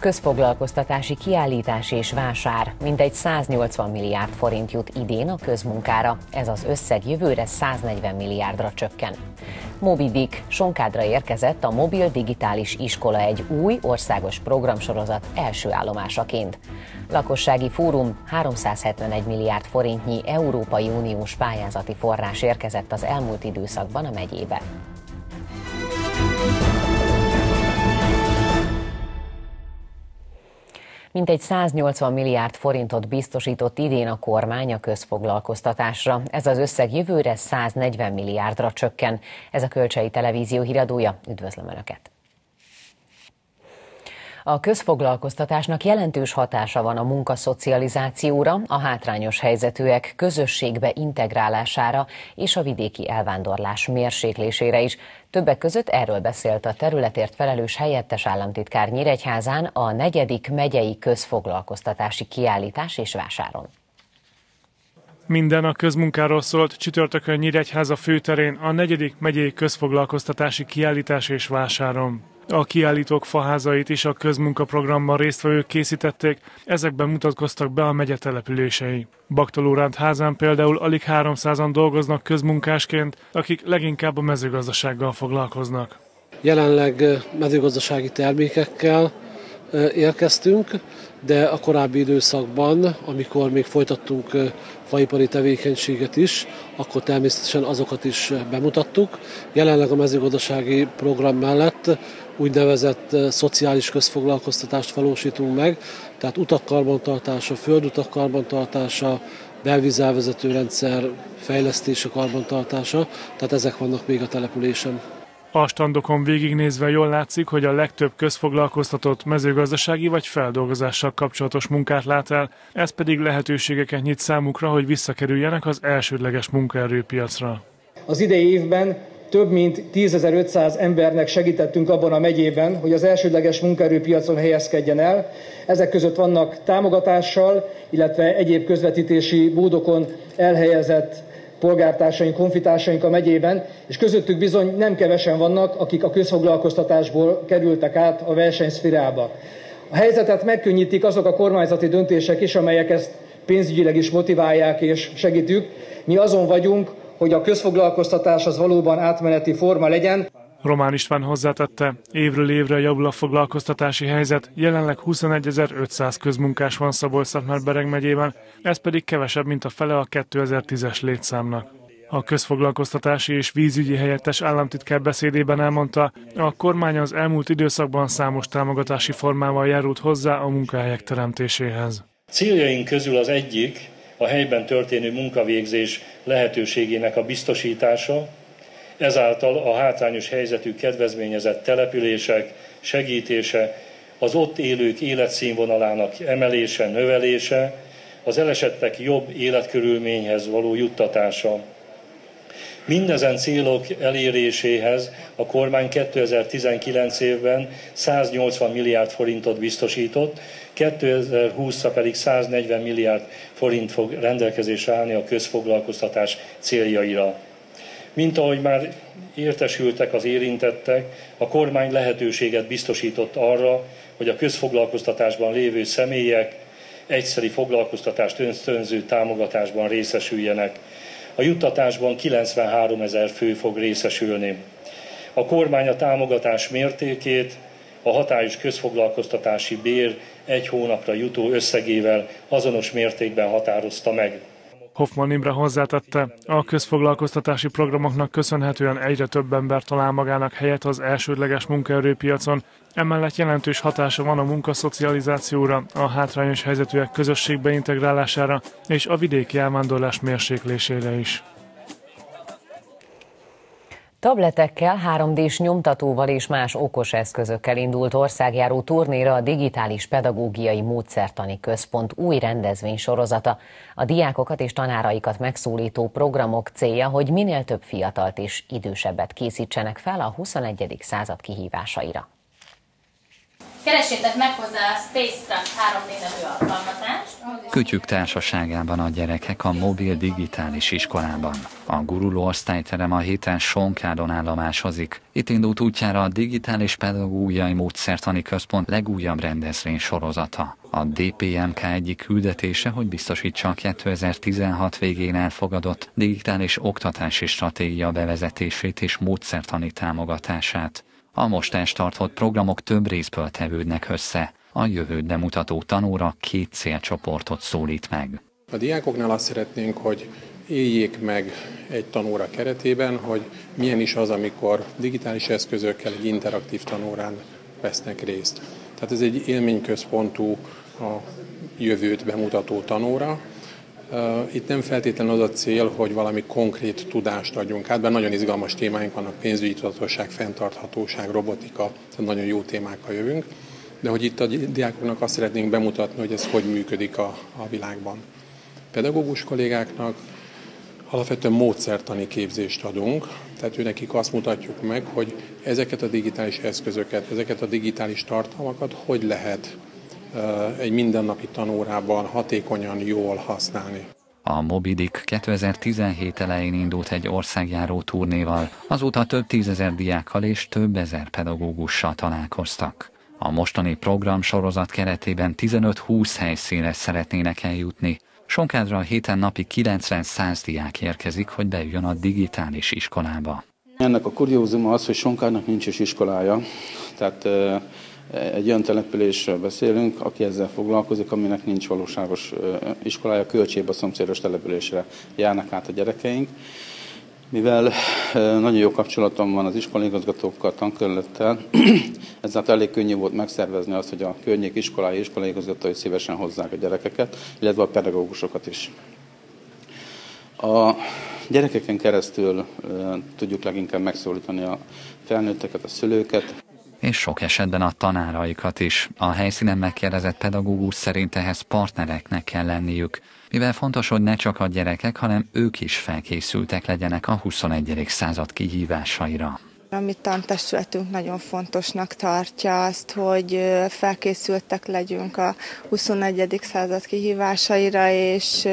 Közfoglalkoztatási kiállítás és vásár mintegy 180 milliárd forint jut idén a közmunkára, ez az összeg jövőre 140 milliárdra csökken. Moby Dick Sonkádra érkezett a Mobil Digitális Iskola egy új országos programsorozat első állomásaként. Lakossági Fórum 371 milliárd forintnyi Európai Uniós pályázati forrás érkezett az elmúlt időszakban a megyébe. Mintegy 180 milliárd forintot biztosított idén a kormány a közfoglalkoztatásra. Ez az összeg jövőre 140 milliárdra csökken. Ez a Kölcsei Televízió híradója. Üdvözlöm Önöket! A közfoglalkoztatásnak jelentős hatása van a munkaszocializációra, a hátrányos helyzetűek közösségbe integrálására és a vidéki elvándorlás mérséklésére is. Többek között erről beszélt a területért felelős helyettes államtitkár Nyíregyházán a negyedik megyei közfoglalkoztatási kiállítás és vásáron. Minden a közmunkáról szólt csütörtökön Nyíregyháza főterén a negyedik megyei közfoglalkoztatási kiállítás és vásáron. A kiállítók faházait is a közmunkaprogramban résztvevők készítették, ezekben mutatkoztak be a megye települései. Baktalóránt házán például alig 300-an dolgoznak közmunkásként, akik leginkább a mezőgazdasággal foglalkoznak. Jelenleg mezőgazdasági termékekkel érkeztünk, de a korábbi időszakban, amikor még folytattunk faipari tevékenységet is, akkor természetesen azokat is bemutattuk. Jelenleg a mezőgazdasági program mellett úgynevezett szociális közfoglalkoztatást valósítunk meg, tehát utak karbantartása, földutak karbantartása, belvízelvezető rendszer fejlesztése, karbantartása, tehát ezek vannak még a településen. A standokon végignézve jól látszik, hogy a legtöbb közfoglalkoztatott mezőgazdasági vagy feldolgozással kapcsolatos munkát lát el, ez pedig lehetőségeket nyit számukra, hogy visszakerüljenek az elsődleges munkaerőpiacra. Az idei évben több mint 10.500 embernek segítettünk abban a megyében, hogy az elsődleges munkaerőpiacon helyezkedjen el. Ezek között vannak támogatással, illetve egyéb közvetítési bódokon elhelyezett polgártársaink, konfitársaink a megyében, és közöttük bizony nem kevesen vannak, akik a közfoglalkoztatásból kerültek át a versenyszfirába. A helyzetet megkönnyítik azok a kormányzati döntések is, amelyek ezt pénzügyileg is motiválják és segítjük. Mi azon vagyunk, hogy a közfoglalkoztatás az valóban átmeneti forma legyen. Román István hozzátette, évről évre javul a foglalkoztatási helyzet, jelenleg 21.500 közmunkás van szabolcs bereg megyében, ez pedig kevesebb, mint a fele a 2010-es létszámnak. A közfoglalkoztatási és vízügyi helyettes államtitkár beszédében elmondta, a kormány az elmúlt időszakban számos támogatási formával járult hozzá a munkahelyek teremtéséhez. Céljaink közül az egyik a helyben történő munkavégzés lehetőségének a biztosítása, ezáltal a hátrányos helyzetű kedvezményezett települések segítése, az ott élők életszínvonalának emelése, növelése, az elesettek jobb életkörülményhez való juttatása. Mindezen célok eléréséhez a kormány 2019 évben 180 milliárd forintot biztosított, 2020-ra pedig 140 milliárd forint fog rendelkezésre állni a közfoglalkoztatás céljaira. Mint ahogy már értesültek az érintettek, a kormány lehetőséget biztosított arra, hogy a közfoglalkoztatásban lévő személyek egyszeri foglalkoztatást önző támogatásban részesüljenek. A juttatásban 93 ezer fő fog részesülni. A kormány a támogatás mértékét a hatályos közfoglalkoztatási bér egy hónapra jutó összegével azonos mértékben határozta meg. Hoffman Imre hozzátette, a közfoglalkoztatási programoknak köszönhetően egyre több ember talál magának helyet az elsődleges munkaerőpiacon, emellett jelentős hatása van a munkaszocializációra, a hátrányos helyzetűek közösségbe integrálására és a vidéki elvándorlás mérséklésére is. Tabletekkel, 3D-s nyomtatóval és más okos eszközökkel indult országjáró turnéra a Digitális Pedagógiai Módszertani Központ új rendezvény sorozata. A diákokat és tanáraikat megszólító programok célja, hogy minél több fiatalt és idősebbet készítsenek fel a 21. század kihívásaira. Keressétek meg hozzá a Space Truck 3D nevű társaságában a gyerekek a mobil digitális iskolában. A guruló osztályterem a héten Sonkádon állomásozik. Itt indult útjára a Digitális Pedagógiai Módszertani Központ legújabb rendezvény sorozata. A DPMK egyik küldetése, hogy biztosítsa a 2016 végén elfogadott digitális oktatási stratégia bevezetését és módszertani támogatását. A most tartott programok több részből tevődnek össze. A jövőt bemutató tanóra két célcsoportot szólít meg. A diákoknál azt szeretnénk, hogy éljék meg egy tanóra keretében, hogy milyen is az, amikor digitális eszközökkel egy interaktív tanórán vesznek részt. Tehát ez egy élményközpontú a jövőt bemutató tanóra. Itt nem feltétlenül az a cél, hogy valami konkrét tudást adjunk át, bár nagyon izgalmas témáink vannak, pénzügyi tudatosság, fenntarthatóság, robotika, tehát nagyon jó témákkal jövünk de hogy itt a diákoknak azt szeretnénk bemutatni, hogy ez hogy működik a, a világban. Pedagógus kollégáknak alapvetően módszertani képzést adunk, tehát ő nekik azt mutatjuk meg, hogy ezeket a digitális eszközöket, ezeket a digitális tartalmakat hogy lehet egy mindennapi tanórában hatékonyan, jól használni. A Mobidik 2017 elején indult egy országjáró turnéval, azóta több tízezer diákkal és több ezer pedagógussal találkoztak. A mostani program sorozat keretében 15-20 helyszínre szeretnének eljutni. Sonkádra a héten napi 90-100 diák érkezik, hogy beüljön a digitális iskolába. Ennek a kuriózuma az, hogy Sonkárnak nincs is iskolája. Tehát egy olyan településről beszélünk, aki ezzel foglalkozik, aminek nincs valóságos iskolája, költsébe a szomszédos településre járnak át a gyerekeink. Mivel nagyon jó kapcsolatom van az iskolaigazgatókkal, tankörlettel, ezzel elég könnyű volt megszervezni azt, hogy a környék iskolái iskolaigazgatói szívesen hozzák a gyerekeket, illetve a pedagógusokat is. A gyerekeken keresztül tudjuk leginkább megszólítani a felnőtteket, a szülőket, és sok esetben a tanáraikat is. A helyszínen megkérdezett pedagógus szerint ehhez partnereknek kell lenniük, mivel fontos, hogy ne csak a gyerekek, hanem ők is felkészültek legyenek a 21. század kihívásaira. A mi tantestületünk nagyon fontosnak tartja azt, hogy felkészültek legyünk a 21. század kihívásaira, és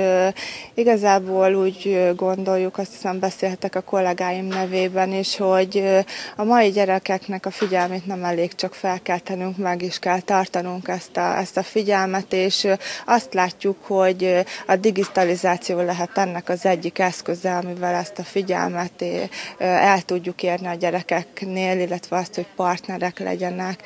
igazából úgy gondoljuk, azt hiszem beszélhetek a kollégáim nevében is, hogy a mai gyerekeknek a figyelmét nem elég csak felkeltenünk, meg is kell tartanunk ezt a, ezt a figyelmet, és azt látjuk, hogy a digitalizáció lehet ennek az egyik eszköze, amivel ezt a figyelmet el tudjuk érni a gyerekeknek gyerekeknél, illetve azt, hogy partnerek legyenek,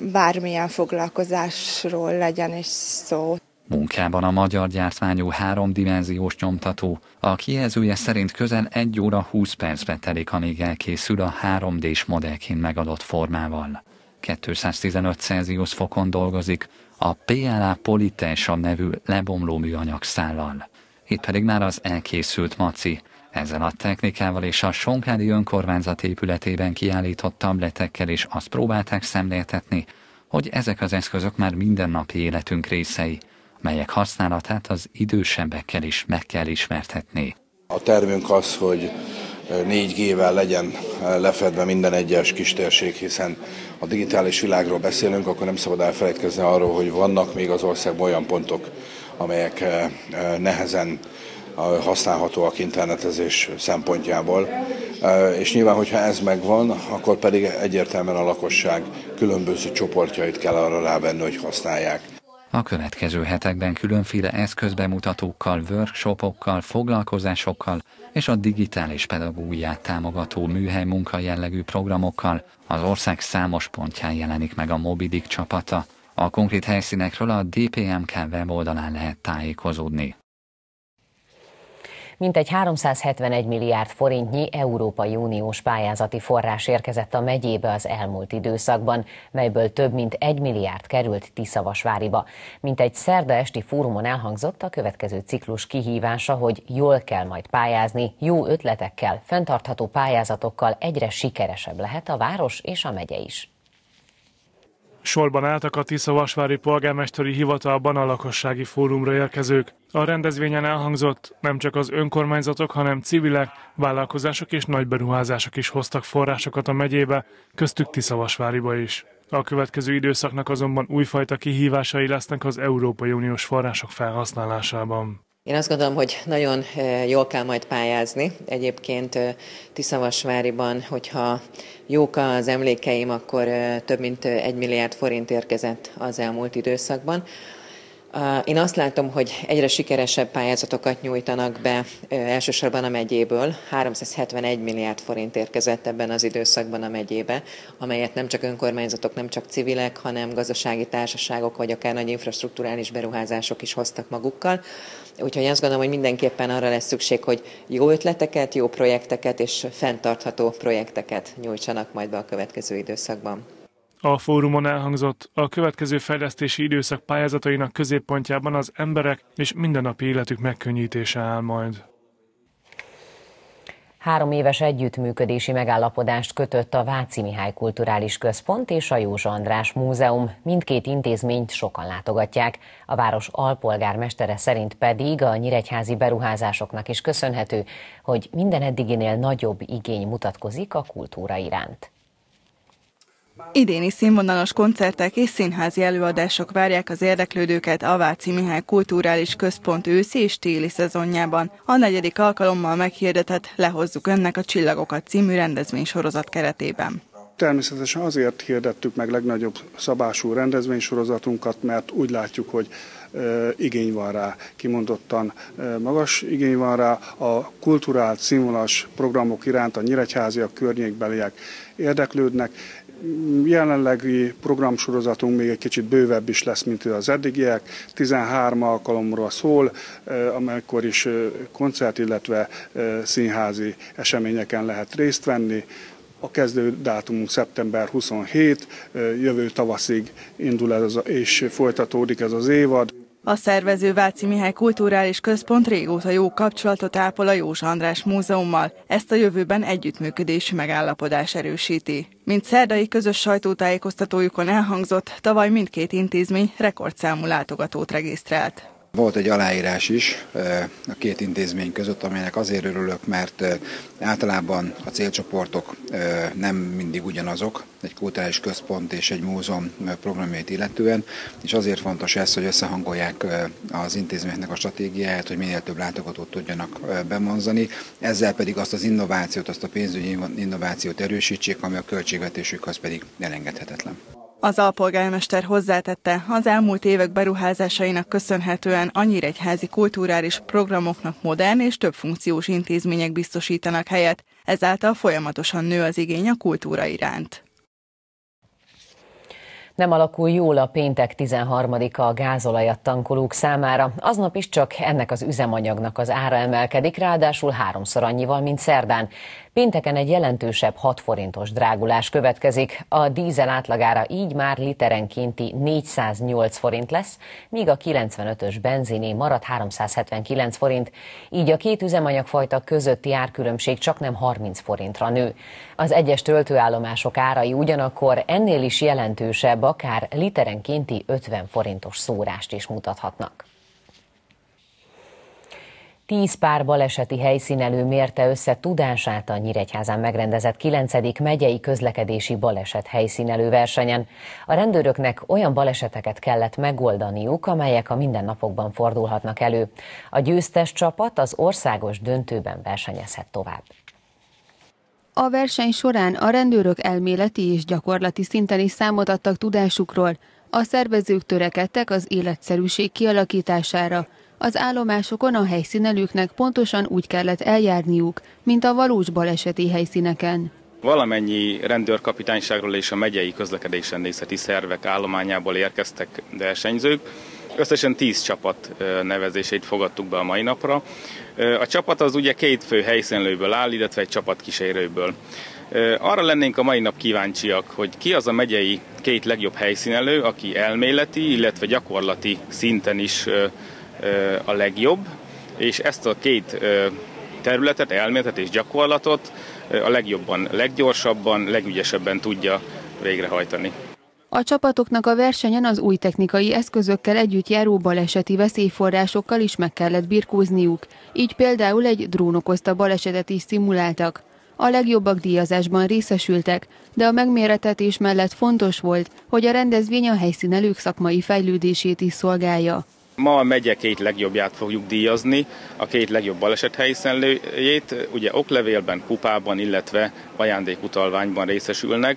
bármilyen foglalkozásról legyen is szó. Munkában a magyar gyártmányú háromdimenziós nyomtató. A kijelzője szerint közel 1 óra 20 percbe telik, amíg elkészül a 3D-s modellként megadott formával. 215 Celsius fokon dolgozik, a PLA Politesa nevű lebomló műanyag szállal. Itt pedig már az elkészült maci, ezzel a technikával és a Sonkádi önkormányzat épületében kiállított tabletekkel is azt próbálták szemléltetni, hogy ezek az eszközök már mindennapi életünk részei, melyek használatát az idősebbekkel is meg kell ismertetni. A tervünk az, hogy 4G-vel legyen lefedve minden egyes kistérség, hiszen a digitális világról beszélünk, akkor nem szabad elfelejtkezni arról, hogy vannak még az országban olyan pontok, amelyek nehezen használhatóak internetezés szempontjából. És nyilván, hogyha ez megvan, akkor pedig egyértelműen a lakosság különböző csoportjait kell arra rávenni, hogy használják. A következő hetekben különféle eszközbemutatókkal, workshopokkal, foglalkozásokkal és a digitális pedagógiát támogató műhely munka jellegű programokkal az ország számos pontján jelenik meg a Mobidik csapata. A konkrét helyszínekről a DPMK weboldalán lehet tájékozódni mintegy 371 milliárd forintnyi Európai Uniós pályázati forrás érkezett a megyébe az elmúlt időszakban, melyből több mint 1 milliárd került Tiszavasváriba. Mint egy szerda esti fórumon elhangzott a következő ciklus kihívása, hogy jól kell majd pályázni, jó ötletekkel, fenntartható pályázatokkal egyre sikeresebb lehet a város és a megye is. Sorban álltak a Tiszavasvári polgármesteri hivatalban a lakossági fórumra érkezők. A rendezvényen elhangzott, nem csak az önkormányzatok, hanem civilek, vállalkozások és nagy beruházások is hoztak forrásokat a megyébe, köztük Tiszavasváriba is. A következő időszaknak azonban újfajta kihívásai lesznek az Európai Uniós források felhasználásában. Én azt gondolom, hogy nagyon jól kell majd pályázni. Egyébként Tiszavasváriban, hogyha jók az emlékeim, akkor több mint egy milliárd forint érkezett az elmúlt időszakban. Én azt látom, hogy egyre sikeresebb pályázatokat nyújtanak be elsősorban a megyéből. 371 milliárd forint érkezett ebben az időszakban a megyébe, amelyet nem csak önkormányzatok, nem csak civilek, hanem gazdasági társaságok vagy akár nagy infrastruktúrális beruházások is hoztak magukkal. Úgyhogy azt gondolom, hogy mindenképpen arra lesz szükség, hogy jó ötleteket, jó projekteket és fenntartható projekteket nyújtsanak majd be a következő időszakban. A fórumon elhangzott, a következő fejlesztési időszak pályázatainak középpontjában az emberek és mindennapi életük megkönnyítése áll majd. Három éves együttműködési megállapodást kötött a Váci Mihály Kulturális Központ és a Józsa András Múzeum. Mindkét intézményt sokan látogatják. A város alpolgármestere szerint pedig a nyíregyházi beruházásoknak is köszönhető, hogy minden eddiginél nagyobb igény mutatkozik a kultúra iránt. Idéni színvonalas koncertek és színházi előadások várják az érdeklődőket a Váci Mihály Kulturális Központ őszi és téli szezonjában. A negyedik alkalommal meghirdetett Lehozzuk Önnek a Csillagokat című rendezvénysorozat keretében. Természetesen azért hirdettük meg legnagyobb szabású rendezvénysorozatunkat, mert úgy látjuk, hogy igény van rá, kimondottan magas igény van rá. A kulturált színvonalas programok iránt a nyíregyháziak, környékbeliek érdeklődnek, jelenlegi programsorozatunk még egy kicsit bővebb is lesz, mint az eddigiek. 13 alkalomról szól, amikor is koncert, illetve színházi eseményeken lehet részt venni. A kezdő dátumunk szeptember 27, jövő tavaszig indul ez és folytatódik ez az évad. A szervező Váci Mihály Kulturális Központ régóta jó kapcsolatot ápol a Jós András Múzeummal, ezt a jövőben együttműködési megállapodás erősíti. Mint szerdai közös sajtótájékoztatójukon elhangzott, tavaly mindkét intézmény rekordszámú látogatót regisztrált. Volt egy aláírás is a két intézmény között, amelynek azért örülök, mert általában a célcsoportok nem mindig ugyanazok, egy kulturális központ és egy múzeum programjait illetően, és azért fontos ez, hogy összehangolják az intézményeknek a stratégiáját, hogy minél több látogatót tudjanak bemonzani, ezzel pedig azt az innovációt, azt a pénzügyi innovációt erősítsék, ami a költségvetésükhöz pedig elengedhetetlen. Az alpolgármester hozzátette, az elmúlt évek beruházásainak köszönhetően a nyíregyházi kulturális programoknak modern és többfunkciós intézmények biztosítanak helyet, ezáltal folyamatosan nő az igény a kultúra iránt. Nem alakul jól a péntek 13-a a gázolajat tankolók számára. Aznap is csak ennek az üzemanyagnak az ára emelkedik, ráadásul háromszor annyival, mint szerdán. Pénteken egy jelentősebb 6 forintos drágulás következik. A dízel átlagára így már literenkénti 408 forint lesz, míg a 95-ös benziné marad 379 forint. Így a két üzemanyagfajta közötti árkülönbség csak nem 30 forintra nő. Az egyes töltőállomások árai ugyanakkor ennél is jelentősebb, akár literenkénti 50 forintos szórást is mutathatnak. Tíz pár baleseti helyszínelő mérte össze tudását a Nyíregyházán megrendezett 9. megyei közlekedési baleset helyszínelő versenyen. A rendőröknek olyan baleseteket kellett megoldaniuk, amelyek a mindennapokban fordulhatnak elő. A győztes csapat az országos döntőben versenyezhet tovább. A verseny során a rendőrök elméleti és gyakorlati szinten is számot adtak tudásukról, a szervezők törekedtek az életszerűség kialakítására, az állomásokon a helyszínelőknek pontosan úgy kellett eljárniuk, mint a valós baleseti helyszíneken. Valamennyi rendőrkapitányságról és a megyei közlekedésrendészeti szervek állományából érkeztek versenyzők. Összesen 10 csapat nevezését fogadtuk be a mai napra. A csapat az ugye két fő helyszínlőből áll, illetve egy csapat kísérőből. Arra lennénk a mai nap kíváncsiak, hogy ki az a megyei két legjobb helyszínelő, aki elméleti, illetve gyakorlati szinten is a legjobb, és ezt a két területet, elméletet és gyakorlatot a legjobban, leggyorsabban, legügyesebben tudja végrehajtani. A csapatoknak a versenyen az új technikai eszközökkel együtt járó baleseti veszélyforrásokkal is meg kellett birkózniuk, így például egy drón okozta balesetet is szimuláltak. A legjobbak díjazásban részesültek, de a megméretetés mellett fontos volt, hogy a rendezvény a helyszínelők szakmai fejlődését is szolgálja. Ma a megye két legjobbját fogjuk díjazni, a két legjobb baleset helyszínlőjét, ugye oklevélben, kupában, illetve ajándékutalványban részesülnek.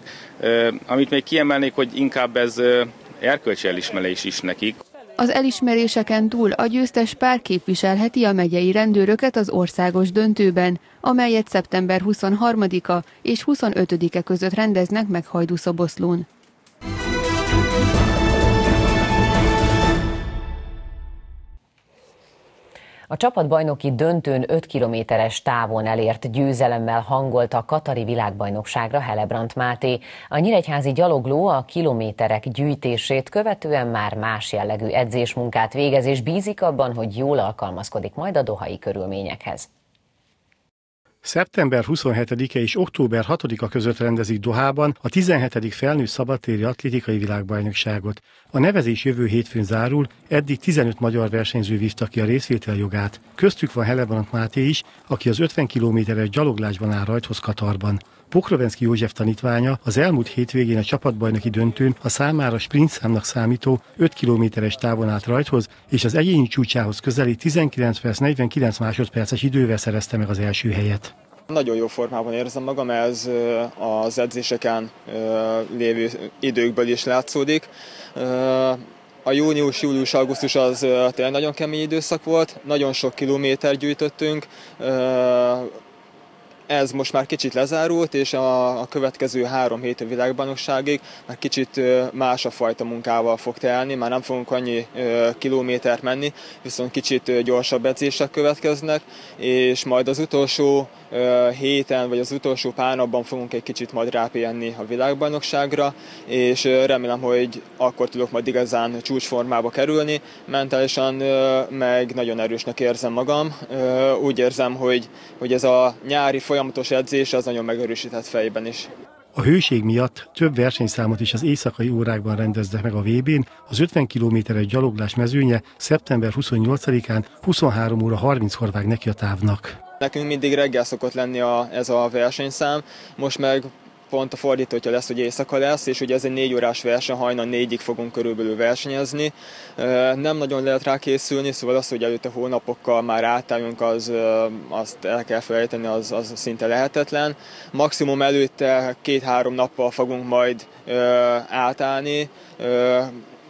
Amit még kiemelnék, hogy inkább ez erkölcsi elismerés is nekik. Az elismeréseken túl a győztes pár képviselheti a megyei rendőröket az országos döntőben, amelyet szeptember 23-a és 25-e között rendeznek meg Hajdúszoboszlón. A csapatbajnoki döntőn 5 kilométeres távon elért győzelemmel hangolt a Katari világbajnokságra Helebrant Máté. A nyíregyházi gyalogló a kilométerek gyűjtését követően már más jellegű edzésmunkát végez, és bízik abban, hogy jól alkalmazkodik majd a dohai körülményekhez. Szeptember 27-e és október 6-a között rendezik Dohában a 17. felnőtt szabadtéri atlétikai világbajnokságot. A nevezés jövő hétfőn zárul, eddig 15 magyar versenyző vívta ki a részvétel jogát. Köztük van Helebrant Máté is, aki az 50 kilométeres gyaloglásban áll rajthoz Katarban. Pokrovenszki József tanítványa az elmúlt hétvégén a csapatbajnoki döntőn a számára sprintszámnak számító 5 kilométeres távon állt rajthoz, és az egyéni csúcsához közeli 19 perc 49 másodperces idővel szerezte meg az első helyet. Nagyon jó formában érzem magam, ez az edzéseken lévő időkből is látszódik. A június, július, augusztus az tényleg nagyon kemény időszak volt, nagyon sok kilométer gyűjtöttünk, ez most már kicsit lezárult, és a, a következő három hét világbajnokságig már kicsit más a fajta munkával fog telni, már nem fogunk annyi kilométert menni, viszont kicsit gyorsabb edzések következnek, és majd az utolsó héten, vagy az utolsó pár napban fogunk egy kicsit majd rápihenni a világbajnokságra, és remélem, hogy akkor tudok majd igazán csúcsformába kerülni. Mentálisan meg nagyon erősnek érzem magam. Úgy érzem, hogy, hogy ez a nyári folyamatos edzés az nagyon megerősített fejben is. A hőség miatt több versenyszámot is az éjszakai órákban rendeznek meg a VB-n. Az 50 kilométeres gyaloglás mezőnye szeptember 28-án 23 óra 30-kor vág neki a távnak. Nekünk mindig reggel szokott lenni a, ez a versenyszám, most meg pont a fordítótja lesz, hogy éjszaka lesz, és ugye ez egy négy órás verseny, hajnal négyig fogunk körülbelül versenyezni. Nem nagyon lehet rá készülni, szóval az, hogy előtte hónapokkal már átálljunk, az, azt el kell felejteni, az, az szinte lehetetlen. Maximum előtte két-három nappal fogunk majd átállni,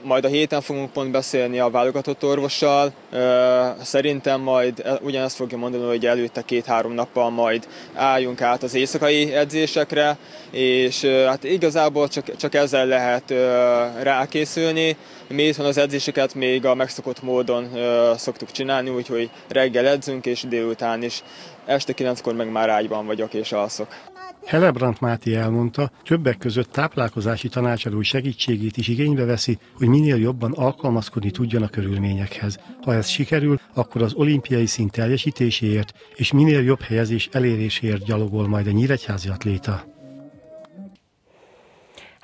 majd a héten fogunk pont beszélni a válogatott orvossal. Szerintem majd ugyanezt fogja mondani, hogy előtte két-három nappal majd álljunk át az éjszakai edzésekre, és hát igazából csak, csak ezzel lehet rákészülni. Mi itthon az edzéseket még a megszokott módon szoktuk csinálni, úgyhogy reggel edzünk, és délután is. Este kilenckor meg már ágyban vagyok és alszok. Helebrant Máté elmondta, többek között táplálkozási tanácsadó segítségét is igénybe veszi, hogy minél jobban alkalmazkodni tudjon a körülményekhez. Ha ez sikerül, akkor az olimpiai szint teljesítéséért és minél jobb helyezés eléréséért gyalogol majd a nyíregyházi atléta.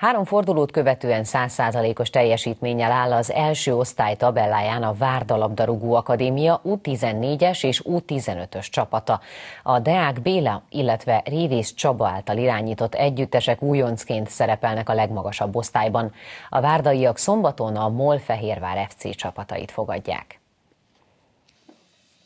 Három fordulót követően 100%-os teljesítménnyel áll az első osztály tabelláján a Várda Labdarúgó Akadémia U14-es és U15-ös csapata. A Deák Béla, illetve Révész Csaba által irányított együttesek újoncként szerepelnek a legmagasabb osztályban. A várdaiak szombaton a MOL Fehérvár FC csapatait fogadják.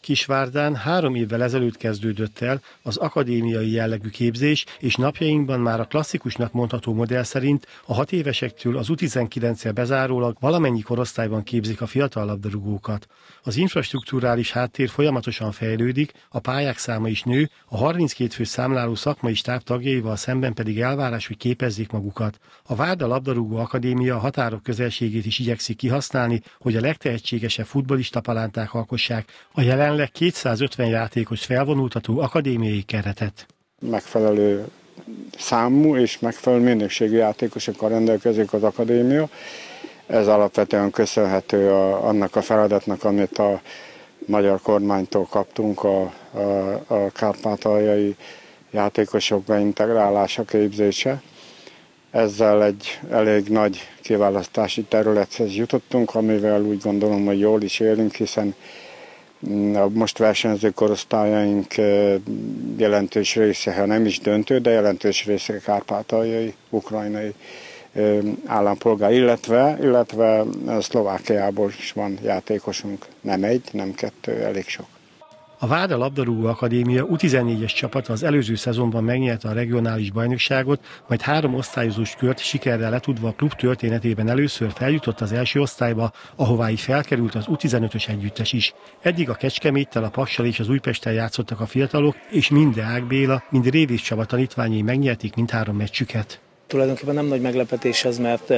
Kisvárdán három évvel ezelőtt kezdődött el az akadémiai jellegű képzés, és napjainkban már a klasszikusnak mondható modell szerint a hat évesektől az U19-el bezárólag valamennyi korosztályban képzik a fiatal labdarúgókat. Az infrastruktúrális háttér folyamatosan fejlődik, a pályák száma is nő, a 32 fő számláló szakmai stáb tagjaival szemben pedig elvárás, hogy képezzék magukat. A Várda Labdarúgó Akadémia a határok közelségét is igyekszik kihasználni, hogy a legtehetségesebb futbolista palánták alkossák a jelenleg 250 játékos felvonultató akadémiai keretet. Megfelelő számú és megfelelő minőségű játékosokkal rendelkezik az akadémia ez alapvetően köszönhető a, annak a feladatnak, amit a magyar kormánytól kaptunk, a, a, a kárpátaljai játékosok beintegrálása, képzése. Ezzel egy elég nagy kiválasztási területhez jutottunk, amivel úgy gondolom, hogy jól is élünk, hiszen A most versenyző korosztályaink jelentős része, ha nem is döntő, de jelentős része kárpátaljai, ukrajnai állampolgár, illetve, illetve Szlovákiából is van játékosunk, nem egy, nem kettő, elég sok. A Váda Labdarúgó Akadémia U14-es csapata az előző szezonban megnyerte a regionális bajnokságot, majd három osztályozós kört sikerrel letudva a klub történetében először feljutott az első osztályba, ahová így felkerült az U15-ös együttes is. Eddig a Kecskeméttel, a Paksal és az Újpesttel játszottak a fiatalok, és mind Deák Béla, mind Révés Csaba tanítványai megnyerték mindhárom meccsüket. Tulajdonképpen nem nagy meglepetés ez, mert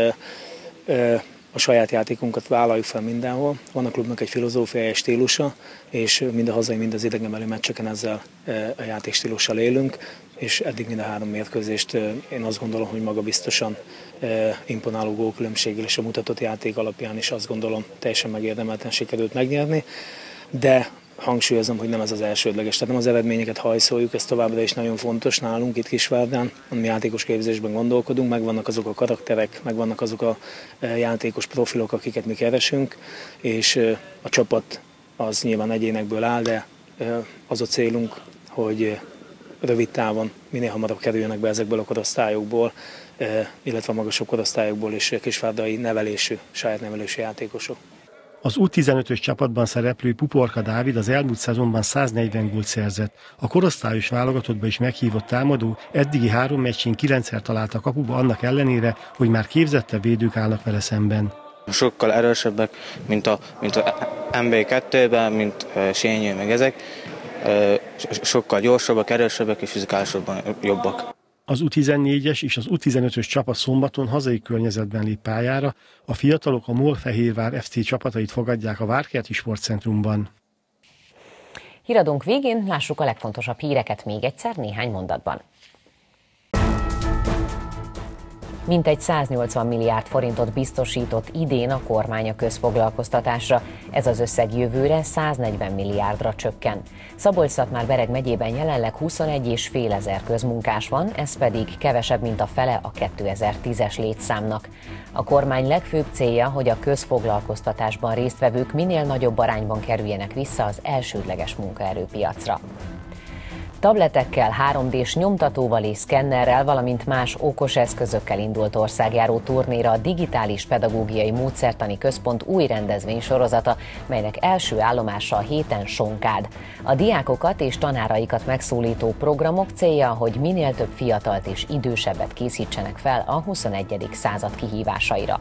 a saját játékunkat vállaljuk fel mindenhol. Van a klubnak egy filozófiai stílusa, és mind a hazai, mind az idegenbeli meccseken ezzel a játékstílussal élünk, és eddig mind a három mérkőzést én azt gondolom, hogy maga biztosan imponáló gólkülönbséggel és a mutatott játék alapján is azt gondolom teljesen megérdemelten sikerült megnyerni, de hangsúlyozom, hogy nem ez az elsődleges. Tehát nem az eredményeket hajszoljuk, ez továbbra is nagyon fontos nálunk itt Kisvárdán, ami játékos képzésben gondolkodunk, megvannak azok a karakterek, megvannak azok a e, játékos profilok, akiket mi keresünk, és e, a csapat az nyilván egyénekből áll, de e, az a célunk, hogy rövid távon minél hamarabb kerüljenek be ezekből a korosztályokból, illetve a magasabb korosztályokból is kisvárdai nevelésű, saját nevelésű játékosok. Az U15-ös csapatban szereplő Puporka Dávid az elmúlt szezonban 140 gólt szerzett. A korosztályos válogatottba is meghívott támadó eddigi három meccsén kilencszer talált a kapuba annak ellenére, hogy már képzette védők állnak vele szemben. Sokkal erősebbek, mint a, mint a MB2-ben, mint Sényő, meg ezek. Sokkal gyorsabbak, erősebbek és fizikálisabban jobbak. Az U14-es és az U15-ös csapat szombaton hazai környezetben lép pályára, a fiatalok a MOL Fehérvár FC csapatait fogadják a Várkerti Sportcentrumban. Híradónk végén lássuk a legfontosabb híreket még egyszer néhány mondatban. Mintegy 180 milliárd forintot biztosított idén a kormány a közfoglalkoztatásra. Ez az összeg jövőre 140 milliárdra csökken. szabolcs már Bereg megyében jelenleg 21 és fél ezer közmunkás van, ez pedig kevesebb, mint a fele a 2010-es létszámnak. A kormány legfőbb célja, hogy a közfoglalkoztatásban résztvevők minél nagyobb arányban kerüljenek vissza az elsődleges munkaerőpiacra. Tabletekkel, 3D-s nyomtatóval és szkennerrel, valamint más okos eszközökkel indult országjáró turnéra a Digitális Pedagógiai Módszertani Központ új rendezvény sorozata, melynek első állomása a héten Sonkád. A diákokat és tanáraikat megszólító programok célja, hogy minél több fiatalt és idősebbet készítsenek fel a 21. század kihívásaira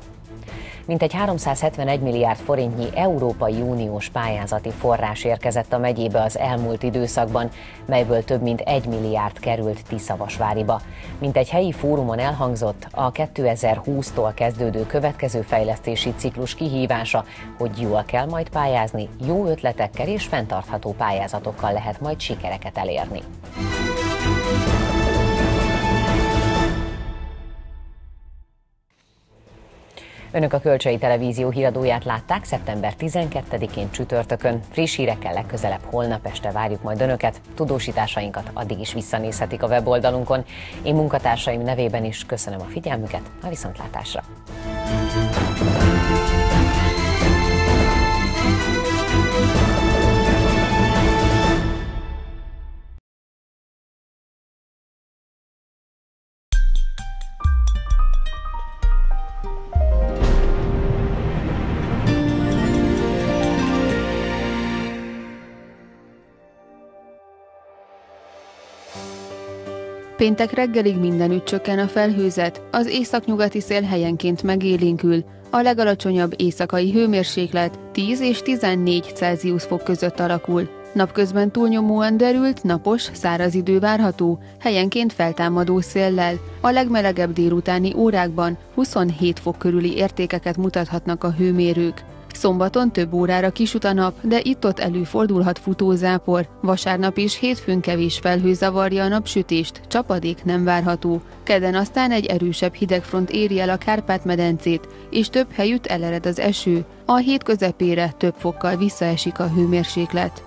mintegy 371 milliárd forintnyi Európai Uniós pályázati forrás érkezett a megyébe az elmúlt időszakban, melyből több mint 1 milliárd került Tiszavasváriba. Mint egy helyi fórumon elhangzott, a 2020-tól kezdődő következő fejlesztési ciklus kihívása, hogy jól kell majd pályázni, jó ötletekkel és fenntartható pályázatokkal lehet majd sikereket elérni. Önök a Kölcsei Televízió híradóját látták szeptember 12-én csütörtökön. Friss hírekkel legközelebb holnap este várjuk majd Önöket. Tudósításainkat addig is visszanézhetik a weboldalunkon. Én munkatársaim nevében is köszönöm a figyelmüket, a viszontlátásra! Péntek reggelig mindenütt csökken a felhőzet, az északnyugati szél helyenként megélénkül, a legalacsonyabb éjszakai hőmérséklet 10 és 14 Celsius fok között alakul. Napközben túlnyomóan derült, napos, száraz idő várható, helyenként feltámadó széllel. A legmelegebb délutáni órákban 27 fok körüli értékeket mutathatnak a hőmérők. Szombaton több órára kisüt a nap, de itt-ott előfordulhat futózápor. Vasárnap is hétfőn kevés felhő zavarja a napsütést, csapadék nem várható. Keden aztán egy erősebb hidegfront éri el a Kárpát-medencét, és több helyütt elered az eső. A hét közepére több fokkal visszaesik a hőmérséklet.